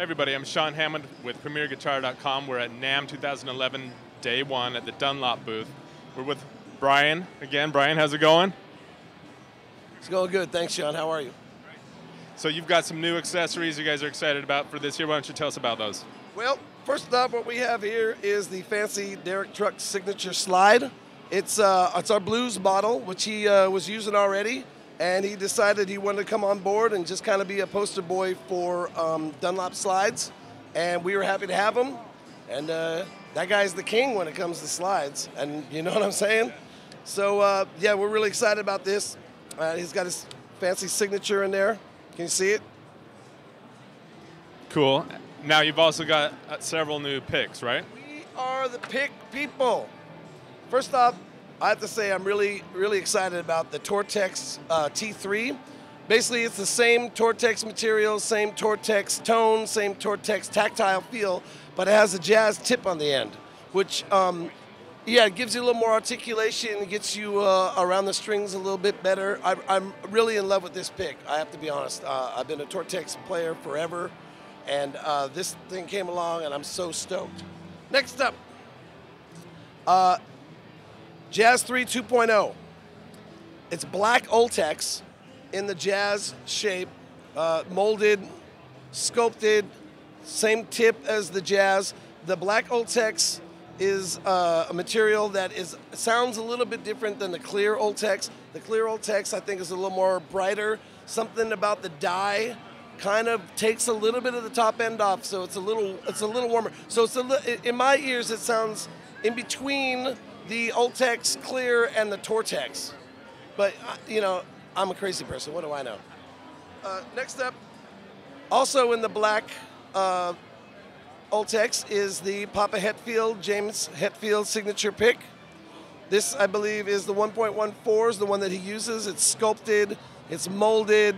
everybody, I'm Shawn Hammond with PremierGuitar.com. We're at NAMM 2011 Day One at the Dunlop booth. We're with Brian again. Brian, how's it going? It's going good. Thanks, Shawn. How are you? So you've got some new accessories you guys are excited about for this year. Why don't you tell us about those? Well, first off, what we have here is the fancy Derek Trucks signature slide. It's uh, it's our blues model, which he uh, was using already, and he decided he wanted to come on board and just kind of be a poster boy for um, Dunlop slides, and we were happy to have him. And uh, that guy's the king when it comes to slides, and you know what I'm saying. So uh, yeah, we're really excited about this. Uh, he's got his fancy signature in there. Can you see it? Cool. Now you've also got uh, several new picks, right? We are the pick people. First off, I have to say I'm really, really excited about the Tortex uh, T3. Basically, it's the same Tortex material, same Tortex tone, same Tortex tactile feel, but it has a jazz tip on the end, which, um, yeah, it gives you a little more articulation, it gets you uh, around the strings a little bit better. I, I'm really in love with this pick. I have to be honest. Uh, I've been a Tortex player forever, and uh, this thing came along, and I'm so stoked. Next up, uh, Jazz 3 2.0. It's black Ultex in the Jazz shape, uh, molded, sculpted, same tip as the Jazz. The black Ultex is uh, a material that is sounds a little bit different than the clear Ultex. The clear Ultex, I think, is a little more brighter. Something about the dye kind of takes a little bit of the top end off, so it's a little it's a little warmer. So it's a li- in my ears, it sounds in between the Ultex Clear and the Tortex. But, uh, you know, I'm a crazy person. What do I know? Uh, next up, also in the black uh, Ultex is the Papa Hetfield, James Hetfield signature pick. This, I believe, is the 1.14, is the one that he uses. It's sculpted, it's molded,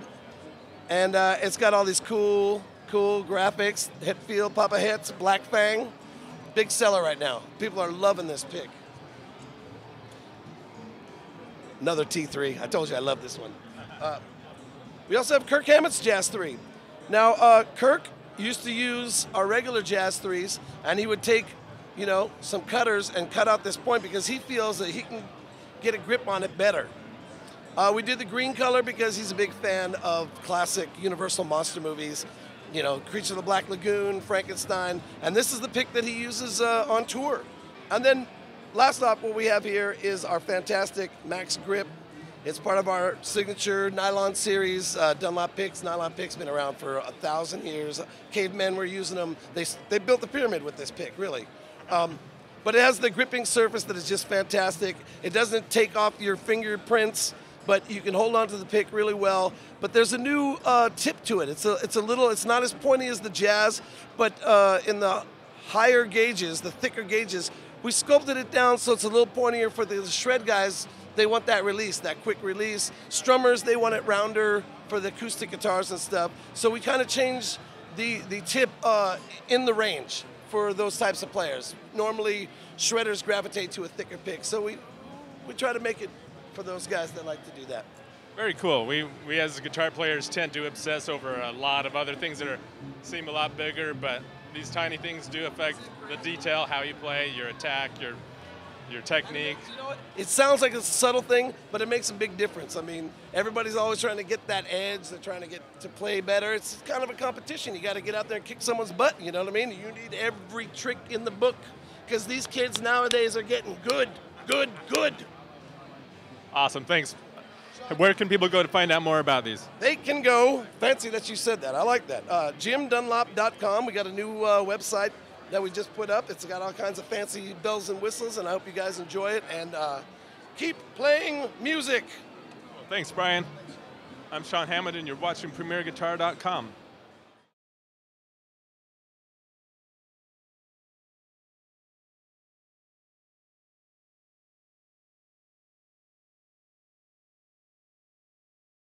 and uh, it's got all these cool, cool graphics. Hetfield, Papa Hets, Black Fang. Big seller right now. People are loving this pick. Another T3. I told you I love this one. Uh, we also have Kirk Hammett's Jazz 3. Now, uh, Kirk used to use our regular Jazz 3s, and he would take, you know, some cutters and cut out this point because he feels that he can get a grip on it better. Uh, we did the green color because he's a big fan of classic Universal monster movies, you know, Creature of the Black Lagoon, Frankenstein, and this is the pick that he uses uh, on tour. And then last up, what we have here is our fantastic Max Grip. It's part of our signature nylon series. Uh, Dunlop picks. Nylon picks have been around for a thousand years. Cavemen were using them. They, they built the pyramid with this pick, really. Um, but it has the gripping surface that is just fantastic. It doesn't take off your fingerprints, but you can hold on to the pick really well. But there's a new uh, tip to it. It's a, it's a little, it's not as pointy as the Jazz, but uh, in the higher gauges, the thicker gauges, we sculpted it down so it's a little pointier for the shred guys. They want that release, that quick release. Strummers, they want it rounder for the acoustic guitars and stuff. So we kind of changed the, the tip uh, in the range for those types of players. Normally, shredders gravitate to a thicker pick. So we, we try to make it for those guys that like to do that. Very cool. We, we as guitar players tend to obsess over a lot of other things that are seem a lot bigger, but these tiny things do affect the detail, how you play, your attack, your your technique. You know what? It sounds like it's a subtle thing, but it makes a big difference. I mean, everybody's always trying to get that edge. They're trying to get to play better. It's kind of a competition. You got to get out there and kick someone's butt. You know what I mean? You need every trick in the book because these kids nowadays are getting good, good, good. Awesome. Thanks. Where can people go to find out more about these? They can go. Fancy that you said that. I like that. Uh, JimDunlop.com. We got a new uh, website that we just put up. It's got all kinds of fancy bells and whistles, and I hope you guys enjoy it. And uh, keep playing music. Well, thanks, Brian. I'm Shawn Hammond, and you're watching PremierGuitar.com.